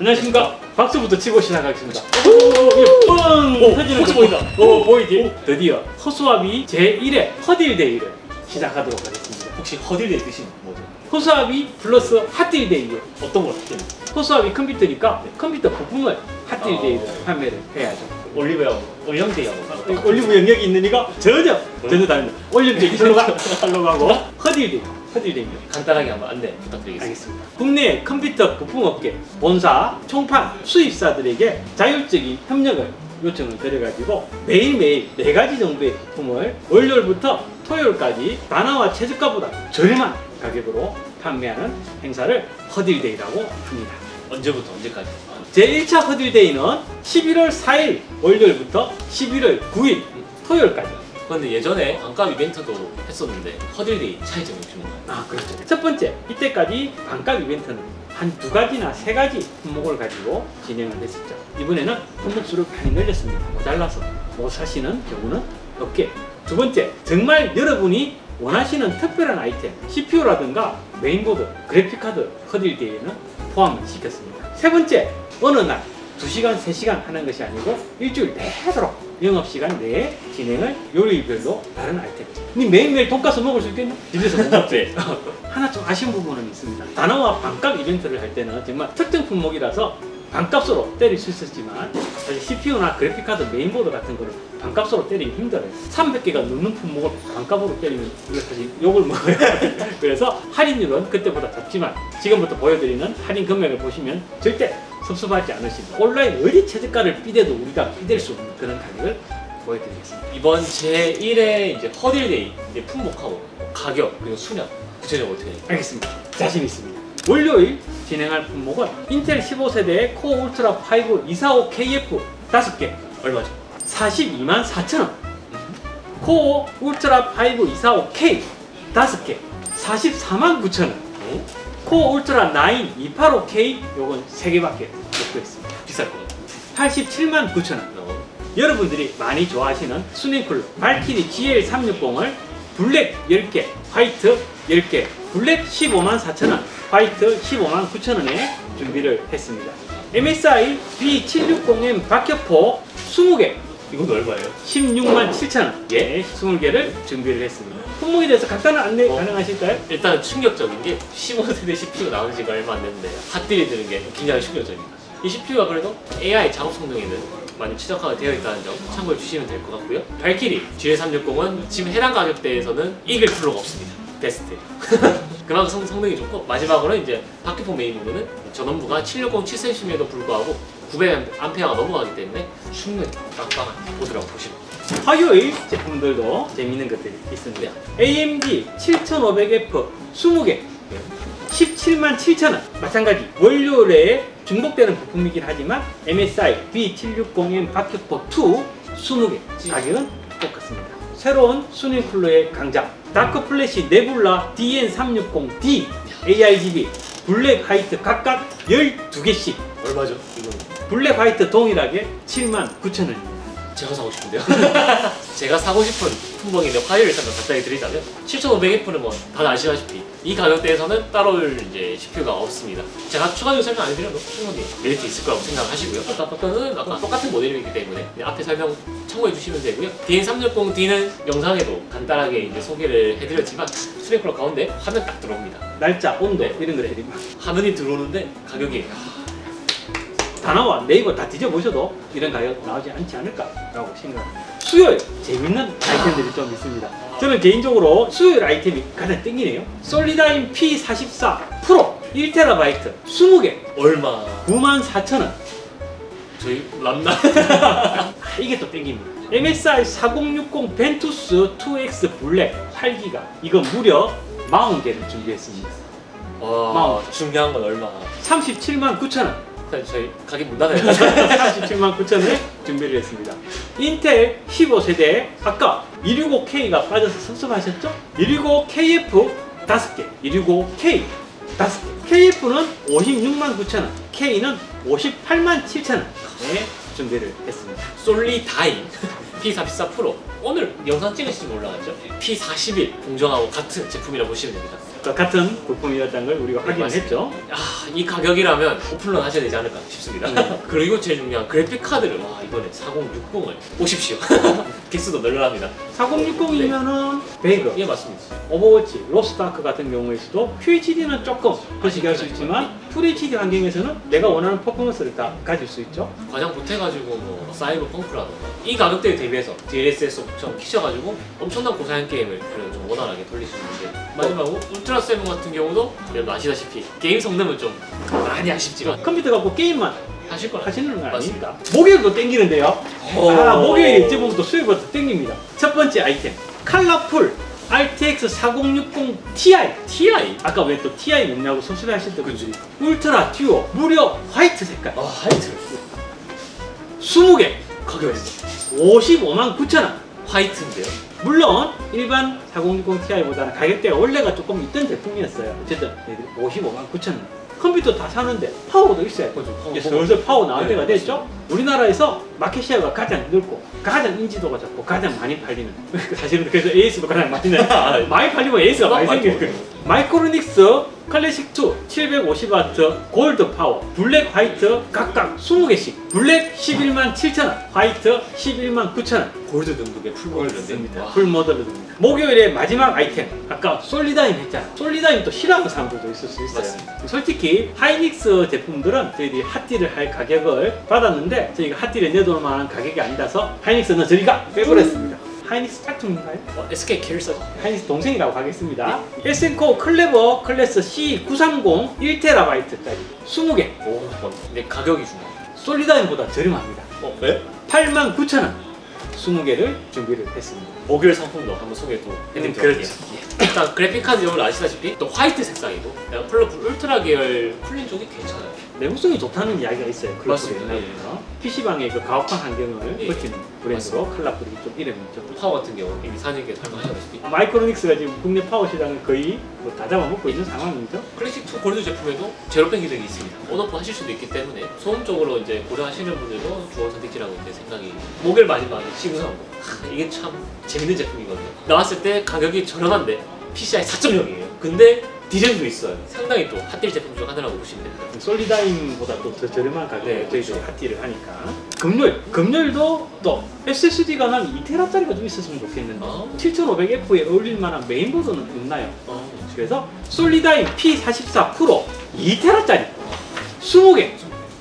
안녕하십니까. 박수부터 치고 시작하겠습니다. 오 오오 오, 터지는 혹시 거 보인다. 오. 보이지? 드디어 허수아비 제1회 허딜데이를 시작하도록 하겠습니다. 혹시 허딜의 뜻이 뭐죠? 허수아비 플러스 hot deal day에 어떤 걸 하시는 허수아비 컴퓨터니까 컴퓨터 부품을 hot deal day를 어. 판매를 해야죠. 올리브영 올영데이하고 올리브 영역이 있는 이가 전혀 전혀 다릅니다. 가. 절로 가고. 허딜데이 허딜데이입니다 간단하게 한번 안내 부탁드리겠습니다. 알겠습니다. 국내 컴퓨터 부품업계 본사, 총판, 수입사들에게 자율적인 협력을 요청을 드려가지고 매일매일 네 가지 정도의 부품을 월요일부터 토요일까지 단화와 최저가보다 저렴한 가격으로 판매하는 행사를 허딜데이라고 합니다. 언제부터 언제까지? 제1차 허딜데이는 11월 4일 월요일부터 11월 9일 토요일까지 그런데 예전에 반값 이벤트도 했었는데 허딜데이 차이점이 혹시 뭔가요? 아 그렇죠. 첫 번째 이때까지 반값 이벤트는 한 두 가지나 세 가지 품목을 가지고 진행을 했었죠. 이번에는 품목 수를 많이 늘렸습니다. 모자라서 못 사시는 경우는 없게. 두 번째 정말 여러분이 원하시는 특별한 아이템 CPU라든가 메인보드, 그래픽카드 허딜데이에는 포함을 시켰습니다. 세 번째 어느 날 2시간, 3시간 하는 것이 아니고 일주일 내도록 영업시간 내에 진행을 요일별로 다른 아이템. 니 매일매일 돈가스 먹을 수 있겠냐? 집에서 못 먹지. 하나 좀 아쉬운 부분은 있습니다. 다나와 반값 이벤트를 할 때는 정말 특정 품목이라서 반값으로 때릴 수 있었지만 사실 CPU나 그래픽카드 메인보드 같은 거를 반값으로 때리기 힘들어요. 300개가 넘는 품목을 반값으로 때리면 사실 욕을 먹어요. 그래서 할인율은 그때보다 적지만 지금부터 보여드리는 할인 금액을 보시면 절대 섭섭하지 않으십니다. 온라인 어디 최저가를 삐대도 우리가 삐댈 수 없는 그런 가격을 보여드리겠습니다. 이번 제1회 이제 허딜데이 이제 품목하고 가격 그리고 수량 구체적으로 어떻게 될까요? 알겠습니다. 자신 있습니다. 월요일 진행할 품목은 인텔 15세대 코어 울트라 5 245KF 5개 얼마죠? 42만 4천 원. 코어 울트라 5 245K 5개 44만 9천 원. 오? 코어 울트라 9 285K 요건 3개밖에 87만 9천 원. 어, 여러분들이 많이 좋아하시는 수냉쿨러 발키리 GL360을 블랙 10개, 화이트 10개, 블랙 15만 4천 원, 화이트 15만 9천 원에 준비를 했습니다. MSI B760M 박격포 20개, 이건 얼마예요? 16만 7천 원, 예, 20개를 준비를 했습니다. 품목에 대해서 간단한 안내 어. 가능하실까요? 일단 충격적인 게 15세대 CPU가 나온 지가 얼마 안 됐는데 hot deal이 뜨는 게 굉장히 충격적입니다. 이 CPU가 그래도 AI 작업 성능에는 많이 최적화가 되어 있다는 점 참고해 주시면 될 것 같고요. 발키리 GL360은 지금 해당 가격대에서는 이길 필요가 없습니다. 베스트. 그만큼 성, 성능이 좋고 마지막으로는 이제 바퀴폰 메인 부분은 전원부가 760 770에도 불구하고 900A가 넘어가기 때문에 충분히 빵빵한 보드라고 보시면. 화요일 제품들도 재밌는 것들이 있습니다. AMD 7500F 20개 17만 7천 원 마찬가지 월요일에 중복되는 부품이긴 하지만 MSI B760M 박격포 2 20개 가격은 똑같습니다. 새로운 수냉 쿨러의 강자 다크 플래시 네불라 DN360D ARGB 블랙 화이트 각각 12개씩 얼마죠? 블랙 화이트 동일하게 7만 9천 원입니다. 제가 사고 싶은데요. 제가 사고 싶은 품목인데 화요일 잠깐 갑자기 드리자면 7,500F는 뭐 다들 아시다시피 이 가격대에서는 따로 이제 CPU가 없습니다. 제가 추가적으로 설명 안 해드려도 충분히 메리트 있을 거라고 생각하시고요. 아까는 아까 똑같은 모델이기 때문에 그냥 앞에 설명 참고해 주시면 되고요. DN360D는 영상에도 간단하게 이제 소개를 해드렸지만 스펙으로 가운데 화면 딱 들어옵니다. 날짜, 온도 네. 이런 걸 해드립니다. 화면이 들어오는데 가격이 다나와 네이버 다 뒤져보셔도 이런 가격 나오지 않지 않을까라고 생각합니다. 수요일 재밌는 아이템들이 좀 있습니다. 저는 개인적으로 수요일 아이템이 가장 땡기네요. 솔리다임 P44 프로 1TB 20개 얼마? 94,000원 저희 람나 아, 이게 또 땡깁니다. MSI 4060 벤투스 2X 블랙 8기가 이거 무려 40개를 준비했습니다. 와 중요한 건 얼마? 37만 9천 원 사실 저희 가게 문 닫아요. 37만 9천원에 준비를 했습니다. 인텔 15세대 아까 265K가 빠져서 섭섭하셨죠? 265KF 5개, 265K 5개. KF는 56만 9천원, K는 58만 7천원에 준비를 했습니다. 솔리다인 P44 프로 오늘 영상 찍으시면 올라갔죠? P41 공정하고 같은 제품이라 보시면 됩니다. 그러니까 같은 부품이었다는 걸 우리가 확인을 맞습니다. 했죠. 아, 이 가격이라면 오픈런 하셔야 되지 않을까 싶습니다. 음. 그리고 제일 중요한 그래픽 카드를 와 이번에 4060을 보십시오. 개수도 널널합니다. 4060이면은 배그, 예 맞습니다. 오버워치, 로스트아크 같은 경우에서도 QHD는 조금 거시기 할수 있지만 FHD 환경에서는 내가 원하는 퍼포먼스를 다 가질 수 있죠. 과장 보태가지고 뭐 사이버 펑크라던가 이 가격대에 대비해서 DLSS 옵션 키셔가지고 엄청난 고사양 게임을 그래도 좀 원활하게 돌릴 수 있는데 마지막으로 울트라 세븐 같은 경우도 여러분 아시다시피 게임 성능은 좀 많이 아쉽지만 컴퓨터 갖고 게임만 하실 거라 하시는 건 맞습니다. 아닙니다. 목요일도 땡기는데요. 오. 아, 목요일에 이제 보면 또 수요일부터 땡깁니다. 첫 번째 아이템. 칼라풀 RTX 4060 Ti. TI 아까 왜 또 TI 빼먹냐고 잔소리 하실 때 분들이 울트라 듀오 무려 화이트 색깔 아 화이트 20개 가격이 55만 9천 원. 화이트인데요. 물론 일반 4060 Ti보다는 가격대가 원래가 조금 있던 제품이었어요. 어쨌든 얘들이 55만 9천 원. 컴퓨터 다 사는데 파워도 있어야 그죠, 이제. 슬슬 파워 나올 네, 때가 됐죠. 우리나라에서 마켓 쉐어가 가장 넓고 가장 인지도가 적고 가장 많이 팔리는 사실은 그래서 AS도 가장 많이 나 많이 팔리면 AS가 많이 많이 생겨요. 마이크로닉스 클래식 2 750W 골드 파워 블랙 화이트 각각 20개씩 블랙 11만 7천 원 화이트 11만 9천 원 골드 등급의 풀골드인데 풀 모델입니다. 목요일에 마지막 아이템 아까 솔리다임 했잖아. 솔리다임 또 싫어하는 사람들도 있을 수 있어요. 맞습니다. 솔직히 하이닉스 제품들은 저희들이 핫딜을 할 가격을 받았는데 저희가 핫딜에 내놓을 만한 가격이 아니라서 하이닉스는 저희가 빼버렸습니다. 하이닉스 짝퉁인가요? 어, SK 계열사 하이닉스 동생이라고 하겠습니다. 에센코어 클레브 크라스 C930 1TB짜리 20개 오 근데 가격이 중요해요. 솔리다임보다 저렴합니다. 어 네? 89,000원 20개를 준비를 했습니다. 목요일 상품도 한번 소개 또 해드리도록 그렇죠. 예. 일단 그래픽 카드 여러분 아시다시피 또 화이트 색상이고 컬러풀 울트라 계열 쿨링 쪽이 괜찮아요. 내구성이 좋다는 이야기가 있어요. 맞습니다. PC방의 그 가혹한 환경을 예. 버티는 브랜드로 칼라풀이 좀 이름이 있죠. 파워 같은 경우 이미 사장님께서 설명하셨다시피 마이크로닉스가 지금 국내 파워 시장을 거의 뭐 다 잡아먹고 있는 상황이죠. 클래식 2 골드 제품에도 제로백 기능이 있습니다. 온오프 하실 수도 있기 때문에 소음적으로 이제 고려하시는 분들도 좋은 선택지라고 이제 생각이 목요일 마지막에 C930 이게 참 재밌는 제품이거든요. 나왔을 때 가격이 저렴한데 PCI 4.0이에요. 근데 디자인도 있어요. 상당히 또 핫딜 제품 중 하나라고 보시면 됩니다. 솔리다임보다 또 더 저렴한 가격에 네, 저희들이 그렇죠. 핫딜을 하니까 금요일, 금요일도 또 SSD가 한 2테라짜리가 좀 있었으면 좋겠는데 아. 7500F에 어울릴 만한 메인 보드는 없나요? 어. 그래서 솔리다임 P44 프로 2테라짜리 20개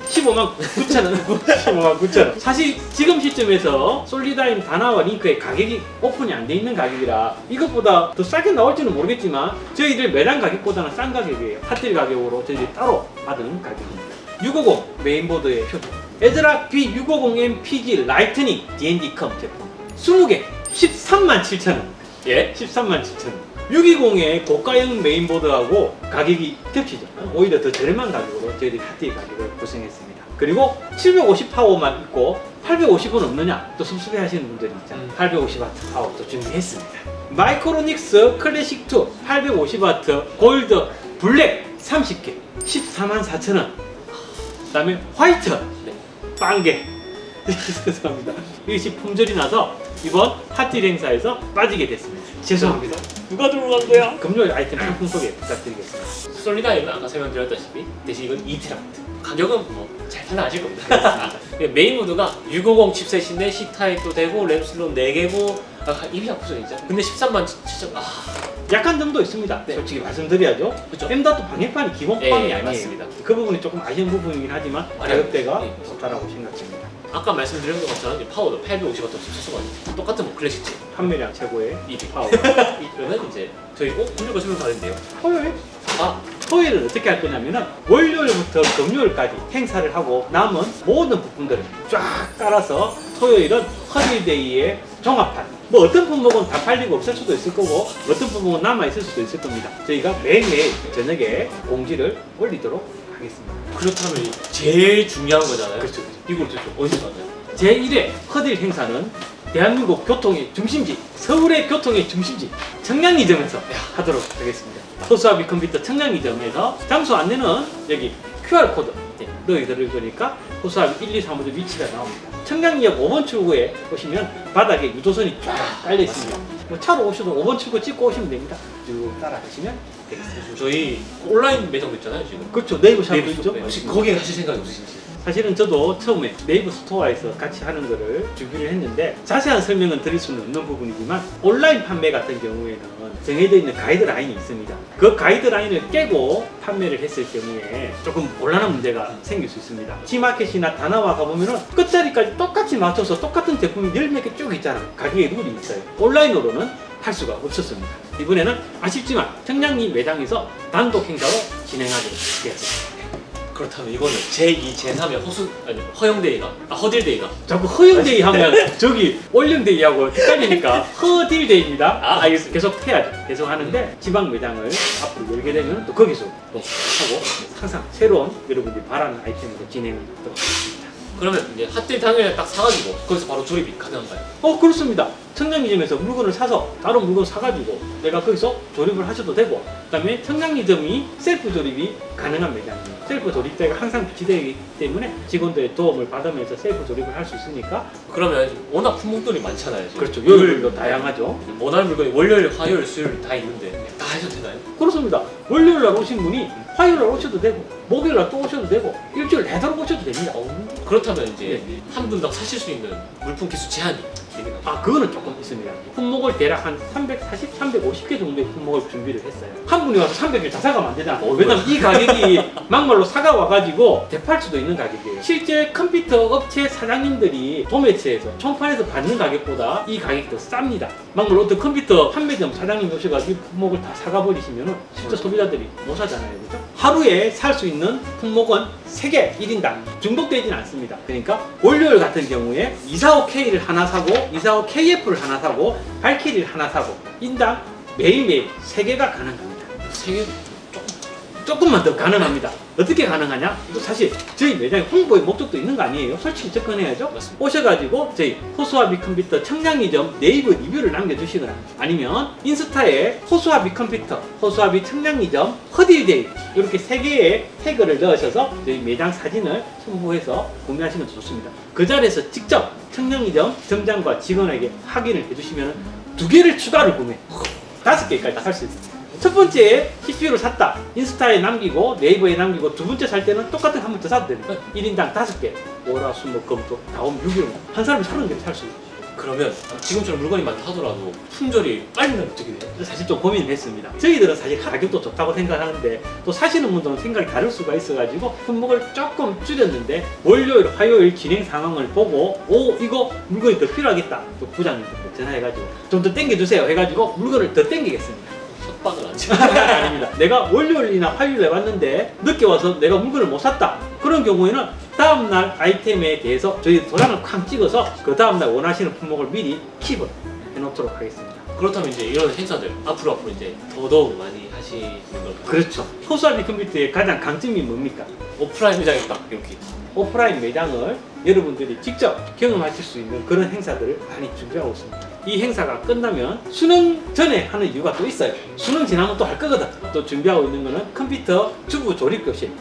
15만 9천 원. 15만 9천 원. 사실 지금 시점에서 솔리다임 다나와 링크의 가격이 오픈이 안 돼 있는 가격이라 이것보다 더 싸게 나올지는 모르겠지만 저희들 매장 가격보다는 싼 가격이에요. 핫딜 가격으로 저희들이 따로 받은 가격입니다. 650 메인보드의 표준 애즈락 B650M PG 라이트닝 D&D 컴 제품. 20개. 13만 7천 원. 예? 13만 7천 원. 620의 고가형 메인보드하고 가격이 겹치죠. 오히려 더 저렴한 가격으로 저희들이 핫딜 가격을 구성했습니다. 그리고 750 파워만 있고 850은 없느냐 또 섭섭해 하시는 분들이 있잖아요. 음. 850W 파워도 준비했습니다. 마이크로닉스 클래식 2 850W 골드 블랙 30개 14만 4천 원. 그 다음에 화이트 네. 빵개 죄송합니다. 이것이 품절이 나서 이번 핫딜 행사에서 빠지게 됐습니다. 죄송합니다. 누가 들고 간 거야? 금요일 아이템 상품 소개 부탁드리겠습니다. 솔리다임은 아까 설명드렸다시피 대신 이건 2테라바이트 가격은 뭐 잘 팔려 아실 겁니다 메인보드가 650 칩셋인데 C타입도 되고 램 슬롯 4개고 아, 이미 압도적이죠 근데 13만 7천 아 약한 점도 있습니다. 네. 솔직히 말씀드려야죠. 그죠 M.2 방열판이 기본판이 예, 아니에요. 맞습니다. 그 부분이 조금 아쉬운 부분이긴 하지만. 가격대가 예. 좋다라고 생각됩니다. 아까 말씀드린 것처럼 이 파워도 850W 칩셋거든요. 똑같은 뭐 클래식 칩 판매량 최고의 이 파워. 이거는 이제 저희 꼭 오늘 거시면 다른데요. 토요일? 아. 토요일은 어떻게 할 거냐면은 월요일부터 금요일까지 행사를 하고 남은 모든 부품들을 쫙 깔아서 토요일은 허딜데이의 종합판. 뭐 어떤 품목은 다 팔리고 없을 수도 있을 거고 어떤 품목은 남아 있을 수도 있을 겁니다. 저희가 매일매일 저녁에 공지를 올리도록 하겠습니다. 그렇다면 이 제일 중요한 거잖아요. 그렇죠 이걸 도대체 어디서 받나요? 제1회 허딜 행사는 대한민국 교통의 중심지 서울의 교통의 중심지 청량리점에서 하도록 하겠습니다 허수아비 컴퓨터 청량리점에서 장소 안내는 여기 QR 코드 넣어 드릴 거니까 허수아비 1, 2, 3호점 위치가 나옵니다. 청량리역 5번 출구에 보시면 바닥에 유도선이 쫙 깔려 있습니다. 뭐 차로 오셔도 5번 출구 찍고 오시면 됩니다. 쭉 따라가시면 되겠습니다. 저희 온라인 매장도 있잖아요 지금. 그렇죠. 네이버 샵도 네이버 있죠. 혹시 거기에 가실 생각이 없으신지? 사실은 저도 처음에 네이버 스토어에서 같이 하는 거를 준비를 했는데 자세한 설명은 드릴 수는 없는 부분이지만 온라인 판매 같은 경우에는 정해져 있는 가이드라인이 있습니다. 그 가이드라인을 깨고 판매를 했을 경우에 조금 곤란한 문제가 생길 수 있습니다. G마켓이나 다나와 가보면 은 끝자리까지 똑같이 맞춰서 똑같은 제품이 열 몇 개 쭉 있잖아요. 가격에 룰이 있어요. 온라인으로는 할 수가 없었습니다. 이번에는 아쉽지만 청량리 매장에서 단독 행사로 진행하게 되었습니다. 그렇다면 이거는 제2, 제3의 허수 아니 허영데이가 아 허딜데이가 자꾸 허영데이 하면 저기 올영데이하고 헷갈리니까 허딜데이입니다. 아, 알겠습니다. 계속 해야죠. 계속 하는데 지방 매장을 앞으로 열게 되면 또 거기서 또 하고 항상 새로운 여러분들이 바라는 아이템으로 진행을 또 하겠습니다. 그러면 이제 핫딜 당일에 딱 사가지고 거기서 바로 조립이 가능한가요? 어 그렇습니다. 청량리점에서 물건을 사서 다른 물건 사가지고 내가 거기서 조립을 하셔도 되고 그 다음에 청량리점이 셀프 조립이 가능한 매장이에요. 셀프 조립대가 항상 비치되기 때문에 직원들의 도움을 받으면서 셀프 조립을 할 수 있으니까 그러면 워낙 품목들이 많잖아요. 지금. 그렇죠. 요일도 다양하죠. 원하는 물건이 월요일, 화요일, 수요일 다 있는데 다 하셔도 되나요? 그렇습니다. 월요일 날 오신 분이 화요일 날 오셔도 되고 목요일 날 또 오셔도 되고 일주일 내도록 오셔도 됩니다. 그렇다면 이제 네. 한 분당 사실 수 있는 물품 개수 제한이 거죠. 아 그거는 조금 있습니다. 품목을 대략 한 340, 350개 정도의 품목을 준비를 했어요. 한 분이 와서 300개 다 사가면 안 되잖아. 어이구야. 왜냐면 이 가격이 막말로 사가 와가지고 대팔 수도 있는 가격이에요. 실제 컴퓨터 업체 사장님들이 도매체에서 총판에서 받는 가격보다 이 가격이 더 쌉니다. 막말로 어떤 컴퓨터 판매점 사장님이 오셔가지고 이 품목을 다 사가 버리시면 실제 소비자들이 못 사잖아요. 그죠? 하루에 살 수 있는 품목은 3개 1인당 중복되지는 않습니다. 그러니까 월요일 같은 경우에 245K를 하나 사고 245KF를 하나 사고 발키리를 하나 사고 인당 매일매일 3개가 가능합니다. 세개 조금만 더 가능합니다. 어떻게 가능하냐? 또 사실 저희 매장에 홍보의 목적도 있는 거 아니에요? 솔직히 접근해야죠. 맞습니다. 오셔가지고 저희 허수아비 컴퓨터 청량리점 네이버 리뷰를 남겨주시거나 아니면 인스타에 허수아비 컴퓨터, 허수아비 청량리점, 허딜데이 이렇게 세 개의 태그를 넣으셔서 저희 매장 사진을 첨부해서 구매하시면 좋습니다. 그 자리에서 직접 청량리점 점장과 직원에게 확인을 해주시면 두 개를 추가로 구매, 다섯 개까지 할수 있습니다. 첫 번째 CPU를 샀다. 인스타에 남기고 네이버에 남기고 두 번째 살 때는 똑같은 한 번 더 사도 됩니다. 1인당 다섯 개. 월화 수 목 금토 다음 6일 한 사람이 서른 개를 살수 있어요. 그러면 지금처럼 물건이 많다 하더라도 품절이 빨리 나면 어떻게 돼요? 사실 좀 고민을 했습니다. 저희들은 사실 가격도 좋다고 생각하는데 또 사시는 분들은 생각이 다를 수가 있어가지고 품목을 조금 줄였는데 월요일, 화요일 진행 상황을 보고 오 이거 물건이 더 필요하겠다. 또 부장님한테 전화해가지고 좀 더 땡겨주세요 해가지고 물건을 더 땡기겠습니다. 협박을 안 쳐. 아닙니다. 내가 월요일이나 화요일에 왔는데 늦게 와서 내가 물건을 못 샀다. 그런 경우에는 다음날 아이템에 대해서 저희 도장을 쾅 찍어서 그 다음날 원하시는 품목을 미리 킵을 해놓도록 하겠습니다. 그렇다면 이제 이런 행사들 앞으로 앞으로 이제 더더욱 많이 하시는 걸까요? 그렇죠. 호수아비 컴퓨터의 가장 강점이 뭡니까? 오프라인 매장에 딱 이렇게 오프라인 매장을 여러분들이 직접 경험하실 수 있는 그런 행사들을 많이 준비하고 있습니다. 이 행사가 끝나면 수능 전에 하는 이유가 또 있어요. 수능 지나면 또 할 거거든. 또 준비하고 있는 거는 컴퓨터 주부 조립 교실.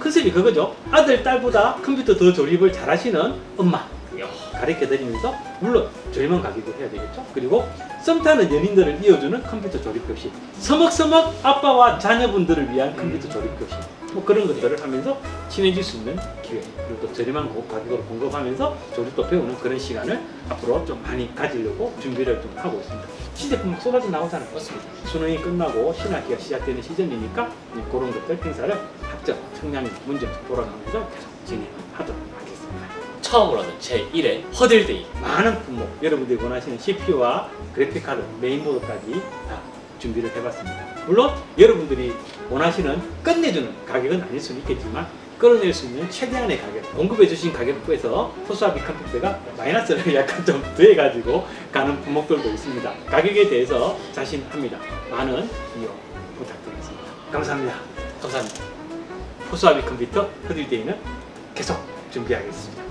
컨셉이 그거죠. 아들, 딸보다 컴퓨터 더 조립을 잘 하시는 엄마 야, 가르쳐 드리면서 물론 저렴한 가격으로 해야 되겠죠. 그리고 썸 타는 연인들을 이어주는 컴퓨터 조립 교실. 서먹서먹 아빠와 자녀분들을 위한 컴퓨터 조립 교실. 뭐 그런 것들을 하면서 친해질 수 있는 기회 그리고 또 저렴한 고- 가격으로 공급하면서 조립도 배우는 그런 시간을 앞으로 좀 많이 가지려고 준비를 좀 하고 있습니다. 신제품 막 쏟아져 나오잖아요. 맞습니다. 수능이 끝나고 신학기가 시작되는 시즌이니까 이제 그런 것들 행사를 학점, 청량리, 문제 돌아가면서 계속 진행하도록 하겠습니다. 처음으로 하는 제1회 허딜데이 많은 품목, 여러분들이 원하시는 CPU와 그래픽카드, 메인보드까지 다 준비를 해봤습니다. 물론 여러분들이 원하시는 끝내주는 가격은 아닐 수는 있겠지만 끌어낼 수 있는 최대한의 가격, 공급해 주신 가격에서 허수아비 컴퓨터가 마이너스를 약간 좀 더해가지고 가는 품목들도 있습니다. 가격에 대해서 자신합니다. 많은 이용 부탁드리겠습니다. 감사합니다. 감사합니다. 호수아비 컴퓨터 허들데이는 계속 준비하겠습니다.